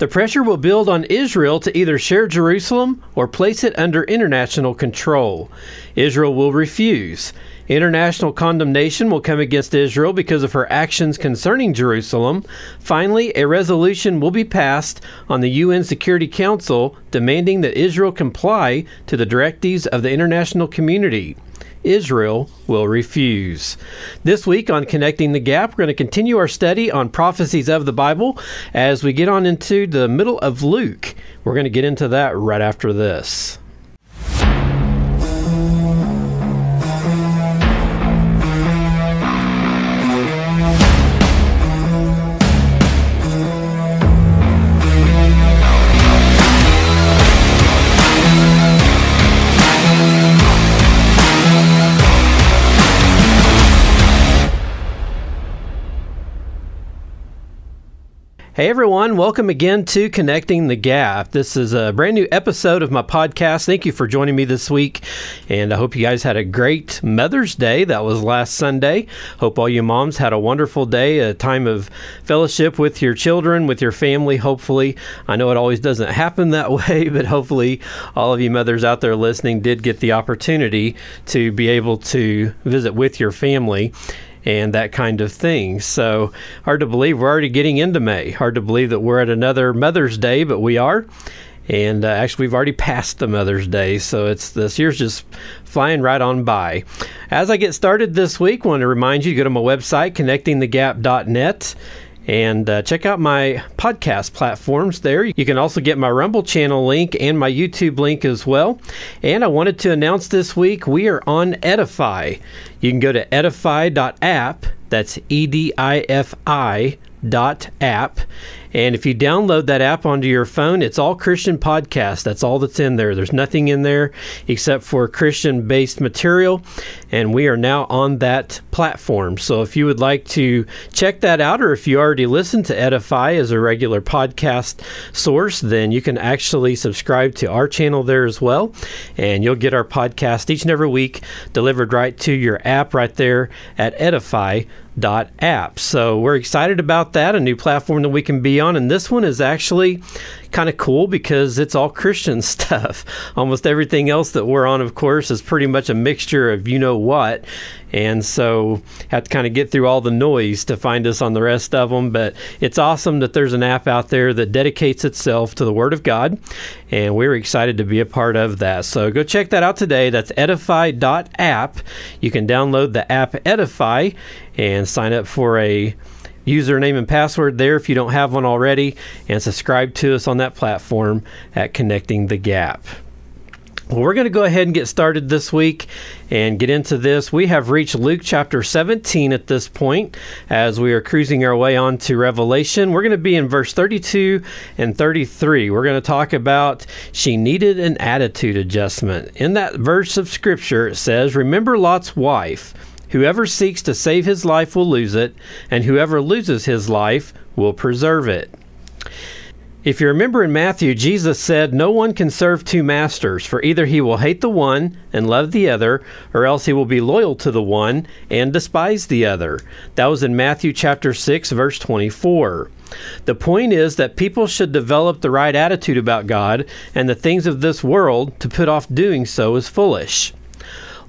The pressure will build on Israel to either share Jerusalem or place it under international control. Israel will refuse. International condemnation will come against Israel because of her actions concerning Jerusalem. Finally, a resolution will be passed on the UN Security Council demanding that Israel comply to the directives of the international community. Israel will refuse. This week on Connecting the Gap, we're going to continue our study on prophecies of the Bible as we get on into the middle of Luke. We're going to get into that right after this. Everyone, welcome again to Connecting the Gap. This is a brand new episode of my podcast. Thank you for joining me this week, and I hope you guys had a great Mother's Day. That was last Sunday. Hope all you moms had a wonderful day, a time of fellowship with your children, with your family, hopefully. I know it always doesn't happen that way, but hopefully all of you mothers out there listening did get the opportunity to be able to visit with your family and that kind of thing. So hard to believe we're already getting into May. Hard to believe that we're at another Mother's Day, but we are. And uh, actually, we've already passed the Mother's Day, so it's this year's just flying right on by. As I get started this week, I want to remind you to go to my website, connectingthegap.net and uh, check out my podcast platforms there. You can also get my Rumble channel link and my YouTube link as well. And I wanted to announce this week we are on Edifi. You can go to edifi.app, that's E D I F I app and if you download that app onto your phone, it's all Christian podcasts. That's all that's in there. There's nothing in there except for Christian based material. And we are now on that platform. So if you would like to check that out, or if you already listen to Edifi as a regular podcast source, then you can actually subscribe to our channel there as well. And you'll get our podcast each and every week delivered right to your app right there at Edifi app. So we're excited about that, a new platform that we can be on. And this one is actually kind of cool because it's all Christian stuff. Almost everything else that we're on, of course, is pretty much a mixture of you know what. And so have to kind of get through all the noise to find us on the rest of them. But it's awesome that there's an app out there that dedicates itself to the Word of God. And we're excited to be a part of that. So go check that out today. That's edifi.app. You can download the app Edifi and sign up for a username and password there if you don't have one already, and subscribe to us on that platform at Connecting the Gap. Well, we're going to go ahead and get started this week and get into this. We have reached Luke chapter 17 at this point as we are cruising our way on to Revelation. We're going to be in verse 32 and 33. We're going to talk about she needed an attitude adjustment. In that verse of scripture, it says, Remember Lot's wife. Whoever seeks to save his life will lose it, and whoever loses his life will preserve it. If you remember in Matthew, Jesus said, No one can serve two masters, for either he will hate the one and love the other, or else he will be loyal to the one and despise the other. That was in Matthew chapter 6, verse 24. The point is that people should develop the right attitude about God and the things of this world. To put off doing so is foolish.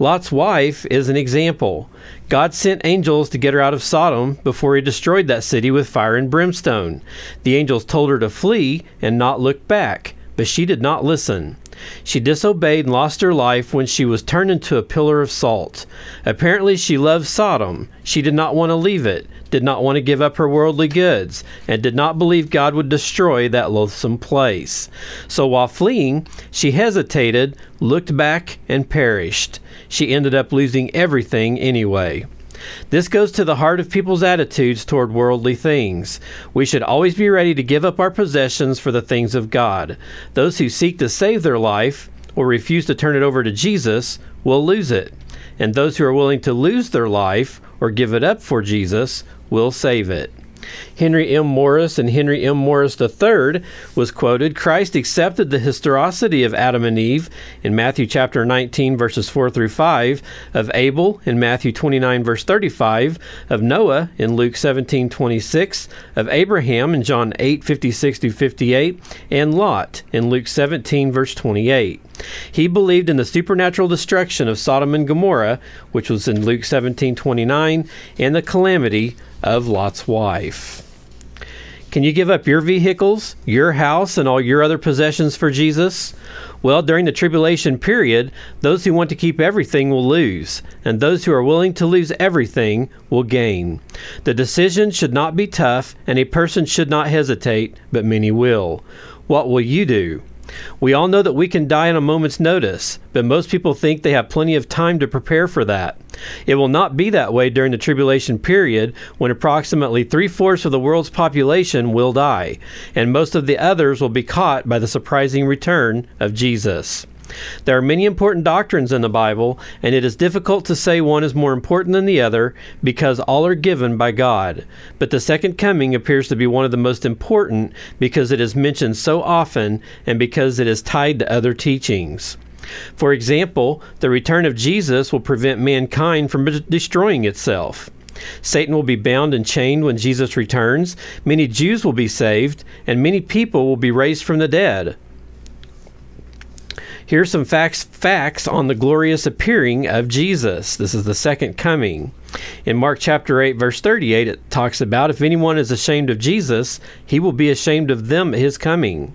Lot's wife is an example. God sent angels to get her out of Sodom before he destroyed that city with fire and brimstone. The angels told her to flee and not look back, but she did not listen. She disobeyed and lost her life when she was turned into a pillar of salt. Apparently, she loved Sodom. She did not want to leave it, did not want to give up her worldly goods, and did not believe God would destroy that loathsome place. So while fleeing, she hesitated, looked back, and perished. She ended up losing everything anyway. This goes to the heart of people's attitudes toward worldly things. We should always be ready to give up our possessions for the things of God. Those who seek to save their life or refuse to turn it over to Jesus will lose it. And those who are willing to lose their life or give it up for Jesus will save it. Henry M. Morris and Henry M. Morris III was quoted Christ accepted the historicity of Adam and Eve in Matthew chapter 19, verses 4 through 5, of Abel in Matthew 29, verse 35, of Noah in Luke 17, 26, of Abraham in John 8, 56 through 58, and Lot in Luke 17, verse 28. He believed in the supernatural destruction of Sodom and Gomorrah, which was in Luke 17, 29, and the calamity of Lot's wife. Can you give up your vehicles, your house, and all your other possessions for Jesus? Well, during the tribulation period, those who want to keep everything will lose, and those who are willing to lose everything will gain. The decision should not be tough, and a person should not hesitate, but many will. What will you do? We all know that we can die on a moment's notice, but most people think they have plenty of time to prepare for that. It will not be that way during the tribulation period when approximately three fourths of the world's population will die, and most of the others will be caught by the surprising return of Jesus. There are many important doctrines in the Bible, and it is difficult to say one is more important than the other because all are given by God. But the second coming appears to be one of the most important because it is mentioned so often and because it is tied to other teachings. For example, the return of Jesus will prevent mankind from destroying itself. Satan will be bound and chained when Jesus returns. Many Jews will be saved, and many people will be raised from the dead. Here's some facts facts on the glorious appearing of Jesus. This is the second coming. In Mark chapter 8 verse 38 it talks about if anyone is ashamed of Jesus, he will be ashamed of them at his coming.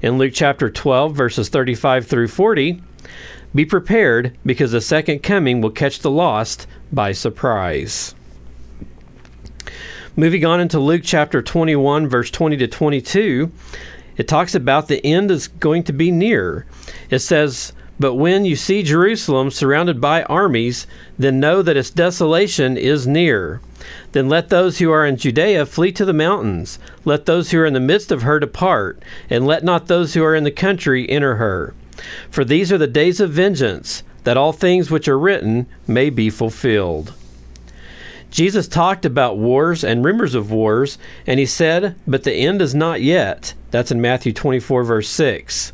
In Luke chapter 12 verses 35 through 40, be prepared because the second coming will catch the lost by surprise. Moving on into Luke chapter 21 verse 20 to 22, it talks about the end is going to be near. It says, But when you see Jerusalem surrounded by armies, then know that its desolation is near. Then let those who are in Judea flee to the mountains. Let those who are in the midst of her depart, and let not those who are in the country enter her. For these are the days of vengeance, that all things which are written may be fulfilled. Jesus talked about wars and rumors of wars, and he said, But the end is not yet. That's in Matthew 24, verse 6.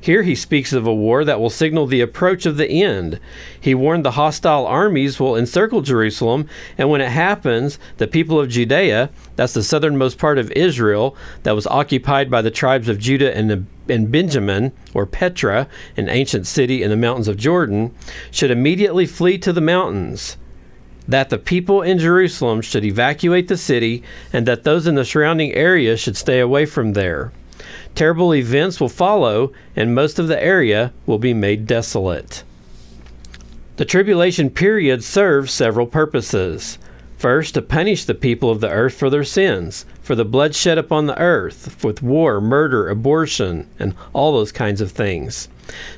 Here he speaks of a war that will signal the approach of the end. He warned the hostile armies will encircle Jerusalem, and when it happens, the people of Judea, that's the southernmost part of Israel, that was occupied by the tribes of Judah and, and Benjamin, or Petra, an ancient city in the mountains of Jordan, should immediately flee to the mountains that the people in Jerusalem should evacuate the city and that those in the surrounding area should stay away from there. Terrible events will follow, and most of the area will be made desolate. The tribulation period serves several purposes. First, to punish the people of the earth for their sins, for the blood shed upon the earth, with war, murder, abortion, and all those kinds of things.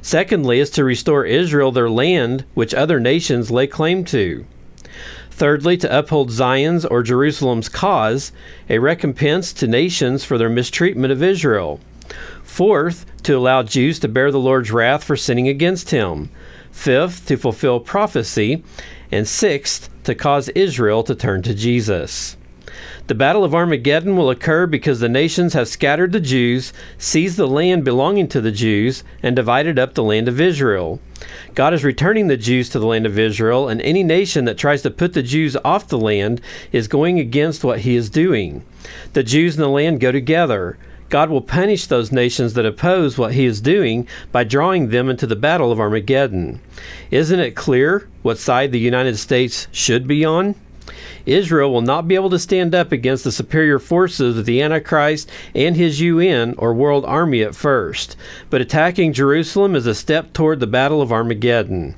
Secondly, is to restore Israel their land, which other nations lay claim to. Thirdly, to uphold Zion's or Jerusalem's cause, a recompense to nations for their mistreatment of Israel. Fourth, to allow Jews to bear the Lord's wrath for sinning against him. Fifth, to fulfill prophecy. And sixth, to cause Israel to turn to Jesus. The Battle of Armageddon will occur because the nations have scattered the Jews, seized the land belonging to the Jews, and divided up the land of Israel. God is returning the Jews to the land of Israel, and any nation that tries to put the Jews off the land is going against what he is doing. The Jews and the land go together. God will punish those nations that oppose what he is doing by drawing them into the battle of Armageddon. Isn't it clear what side the United States should be on? Israel will not be able to stand up against the superior forces of the Antichrist and his UN or world army at first, but attacking Jerusalem is a step toward the Battle of Armageddon.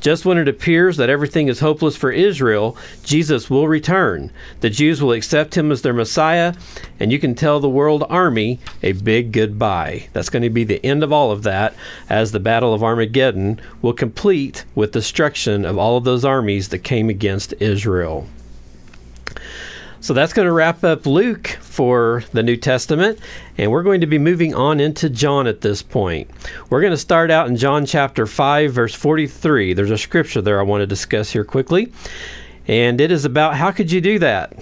Just when it appears that everything is hopeless for Israel, Jesus will return. The Jews will accept him as their Messiah, and you can tell the world army a big goodbye. That's going to be the end of all of that, as the Battle of Armageddon will complete with destruction of all of those armies that came against Israel. So that's going to wrap up Luke for the New Testament, and we're going to be moving on into John at this point. We're going to start out in John chapter 5, verse 43. There's a scripture there I want to discuss here quickly, and it is about how could you do that?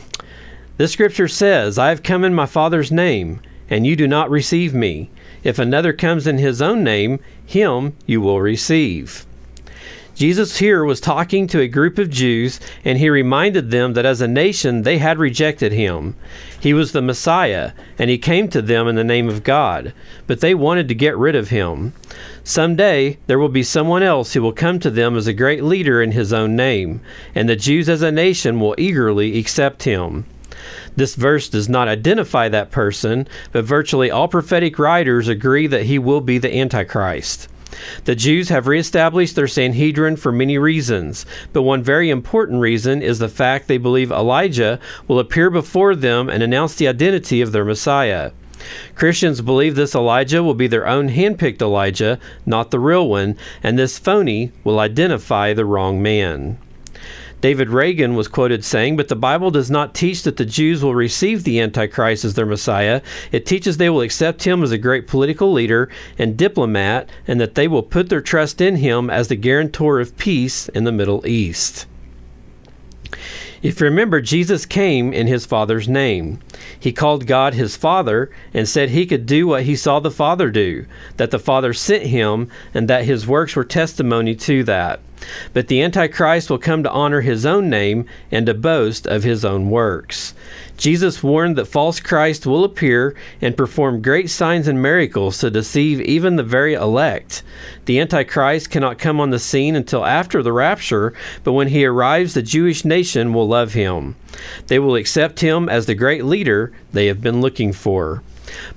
This scripture says, I have come in my Father's name, and you do not receive me. If another comes in his own name, him you will receive. Jesus here was talking to a group of Jews, and he reminded them that as a nation they had rejected him. He was the Messiah, and he came to them in the name of God, but they wanted to get rid of him. Someday there will be someone else who will come to them as a great leader in his own name, and the Jews as a nation will eagerly accept him. This verse does not identify that person, but virtually all prophetic writers agree that he will be the Antichrist. The Jews have reestablished their Sanhedrin for many reasons, but one very important reason is the fact they believe Elijah will appear before them and announce the identity of their Messiah. Christians believe this Elijah will be their own handpicked Elijah, not the real one, and this phony will identify the wrong man. David Reagan was quoted saying, But the Bible does not teach that the Jews will receive the Antichrist as their Messiah. It teaches they will accept him as a great political leader and diplomat, and that they will put their trust in him as the guarantor of peace in the Middle East. If you remember, Jesus came in his Father's name. He called God his Father and said he could do what he saw the Father do, that the Father sent him, and that his works were testimony to that. But the Antichrist will come to honor his own name and to boast of his own works. Jesus warned that false Christ will appear and perform great signs and miracles to deceive even the very elect. The Antichrist cannot come on the scene until after the rapture, but when he arrives, the Jewish nation will love him. They will accept him as the great leader they have been looking for.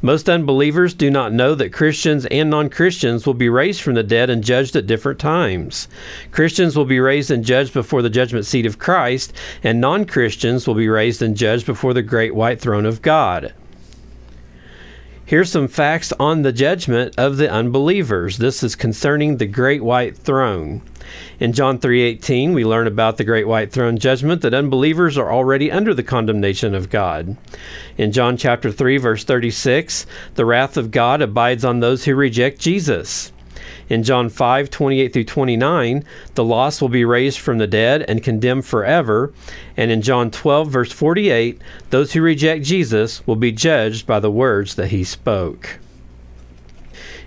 Most unbelievers do not know that Christians and non Christians will be raised from the dead and judged at different times. Christians will be raised and judged before the judgment seat of Christ, and non Christians will be raised and judged before the great white throne of God. Here's some facts on the judgment of the unbelievers. This is concerning the great white throne. In John 3:18, we learn about the great white throne judgment that unbelievers are already under the condemnation of God. In John chapter 3 verse 36, the wrath of God abides on those who reject Jesus. In John 5, 28 through 29, the lost will be raised from the dead and condemned forever. And in John 12, verse 48, those who reject Jesus will be judged by the words that he spoke.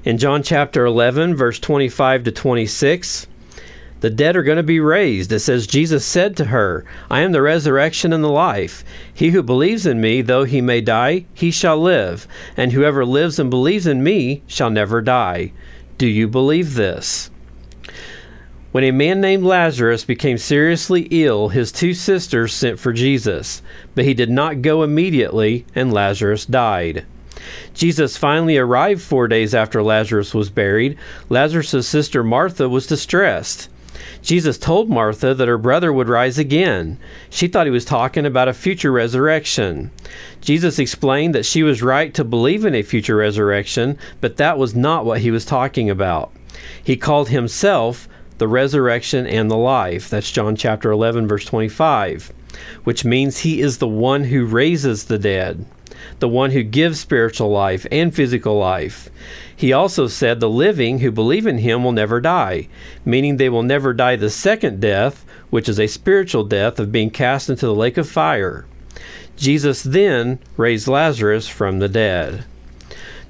In John chapter 11, verse 25 to 26, the dead are going to be raised. It says, Jesus said to her, I am the resurrection and the life. He who believes in me, though he may die, he shall live. And whoever lives and believes in me shall never die. Do you believe this? When a man named Lazarus became seriously ill, his two sisters sent for Jesus, but he did not go immediately, and Lazarus died. Jesus finally arrived four days after Lazarus was buried. Lazarus' sister Martha was distressed. Jesus told Martha that her brother would rise again. She thought he was talking about a future resurrection. Jesus explained that she was right to believe in a future resurrection, but that was not what he was talking about. He called himself the resurrection and the life. That's John chapter 11 verse 25, which means he is the one who raises the dead the one who gives spiritual life and physical life. He also said the living who believe in him will never die, meaning they will never die the second death, which is a spiritual death of being cast into the lake of fire. Jesus then raised Lazarus from the dead.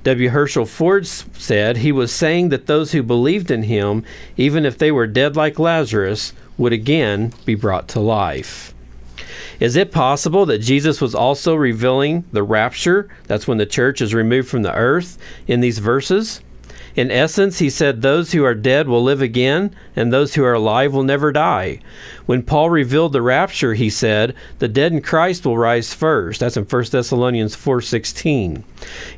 W. Herschel Ford said he was saying that those who believed in him, even if they were dead like Lazarus, would again be brought to life. Is it possible that Jesus was also revealing the rapture? That's when the church is removed from the earth in these verses. In essence, he said, Those who are dead will live again, and those who are alive will never die. When Paul revealed the rapture, he said, The dead in Christ will rise first. That's in 1 Thessalonians 4.16.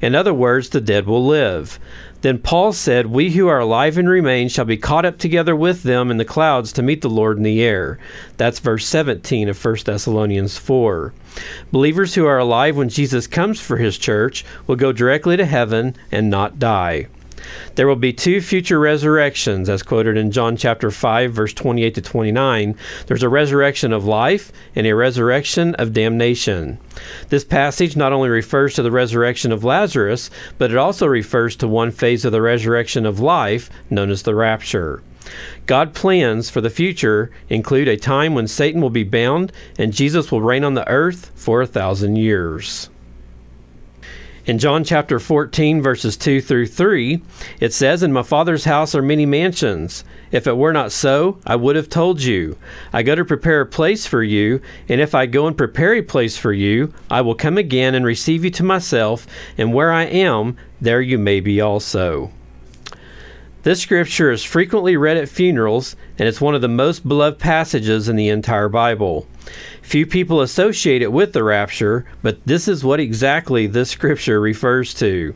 In other words, the dead will live. Then Paul said, We who are alive and remain shall be caught up together with them in the clouds to meet the Lord in the air. That's verse 17 of 1 Thessalonians 4. Believers who are alive when Jesus comes for his church will go directly to heaven and not die. There will be two future resurrections, as quoted in John chapter 5, verse 28 to 29. There's a resurrection of life and a resurrection of damnation. This passage not only refers to the resurrection of Lazarus, but it also refers to one phase of the resurrection of life known as the rapture. God plans for the future include a time when Satan will be bound and Jesus will reign on the earth for a thousand years. In John chapter 14, verses 2 through 3, it says, In my Father's house are many mansions. If it were not so, I would have told you. I go to prepare a place for you, and if I go and prepare a place for you, I will come again and receive you to myself, and where I am, there you may be also. This scripture is frequently read at funerals, and it's one of the most beloved passages in the entire Bible. Few people associate it with the rapture, but this is what exactly this scripture refers to.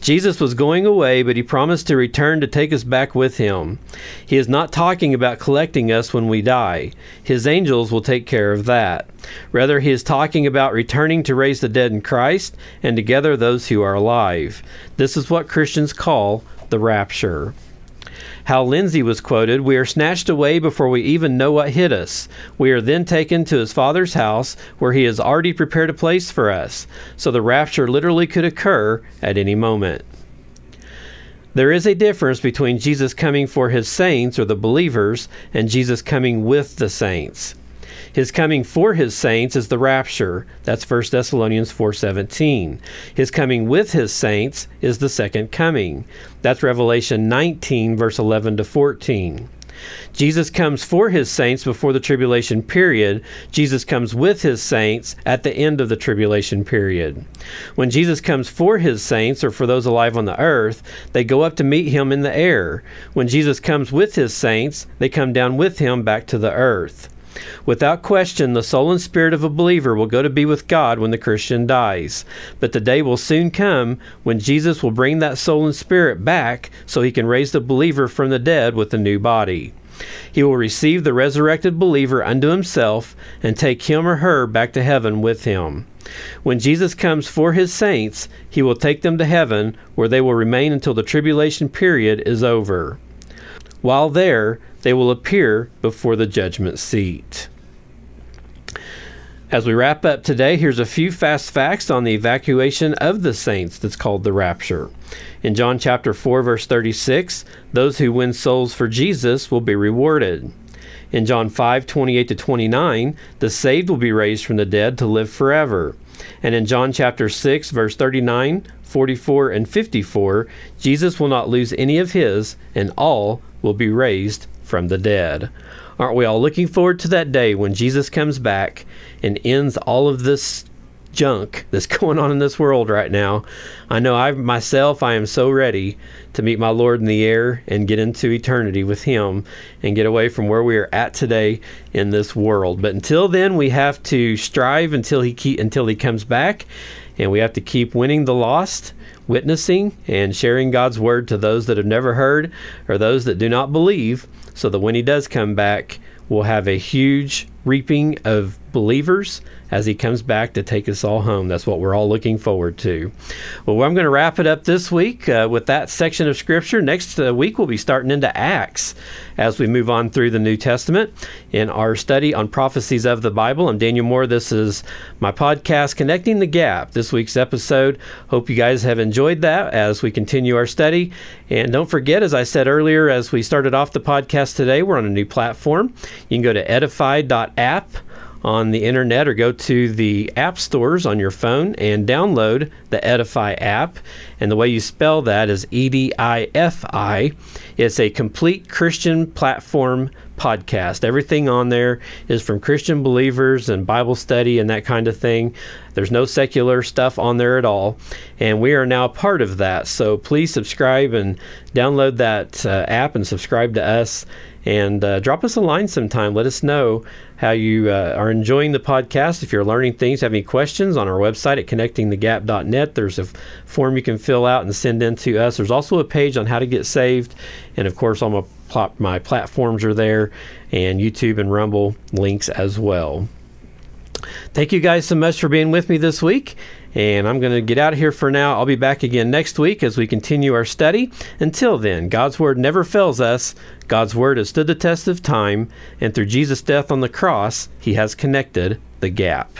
Jesus was going away, but he promised to return to take us back with him. He is not talking about collecting us when we die. His angels will take care of that. Rather, he is talking about returning to raise the dead in Christ and together those who are alive. This is what Christians call the rapture. Hal Lindsey was quoted We are snatched away before we even know what hit us. We are then taken to his Father's house, where he has already prepared a place for us. So the rapture literally could occur at any moment. There is a difference between Jesus coming for his saints or the believers and Jesus coming with the saints. His coming for his saints is the rapture. That's 1 Thessalonians 4:17. His coming with his saints is the second coming. That's Revelation 19 verse 11 to 14. Jesus comes for his saints before the tribulation period. Jesus comes with his saints at the end of the tribulation period. When Jesus comes for his saints, or for those alive on the earth, they go up to meet him in the air. When Jesus comes with his saints, they come down with him back to the earth. Without question, the soul and spirit of a believer will go to be with God when the Christian dies. But the day will soon come when Jesus will bring that soul and spirit back so he can raise the believer from the dead with a new body. He will receive the resurrected believer unto himself and take him or her back to heaven with him. When Jesus comes for his saints, he will take them to heaven, where they will remain until the tribulation period is over. While there, they will appear before the judgment seat. As we wrap up today, here's a few fast facts on the evacuation of the saints that's called the rapture. In John chapter 4 verse 36, those who win souls for Jesus will be rewarded. In John 5 28 to 29, the saved will be raised from the dead to live forever. And in John chapter 6 verse 39, 44 and 54, Jesus will not lose any of his and all will be raised from the dead. Aren't we all looking forward to that day when Jesus comes back and ends all of this junk that's going on in this world right now? I know I myself I am so ready to meet my Lord in the air and get into eternity with him and get away from where we are at today in this world. But until then we have to strive until he keep, until he comes back and we have to keep winning the lost witnessing and sharing God's word to those that have never heard or those that do not believe so that when he does come back, we'll have a huge reaping of believers as he comes back to take us all home. That's what we're all looking forward to. Well, I'm going to wrap it up this week uh, with that section of Scripture. Next uh, week, we'll be starting into Acts as we move on through the New Testament in our study on prophecies of the Bible. I'm Daniel Moore. This is my podcast, Connecting the Gap. This week's episode. Hope you guys have enjoyed that as we continue our study. And don't forget, as I said earlier, as we started off the podcast today, we're on a new platform. You can go to edifi.app on the internet or go to the app stores on your phone and download the Edifi app. And the way you spell that is E D I F I. It's a complete Christian platform podcast. Everything on there is from Christian believers and Bible study and that kind of thing. There's no secular stuff on there at all. And we are now part of that. So please subscribe and download that uh, app and subscribe to us and uh, drop us a line sometime. Let us know how you uh, are enjoying the podcast. If you're learning things, have any questions on our website at connectingthegap.net, there's a form you can fill out and send in to us. There's also a page on how to get saved. And of course, all my, pl- my platforms are there and YouTube and Rumble links as well. Thank you guys so much for being with me this week. And I'm going to get out of here for now. I'll be back again next week as we continue our study. Until then, God's Word never fails us. God's Word has stood the test of time. And through Jesus' death on the cross, He has connected the gap.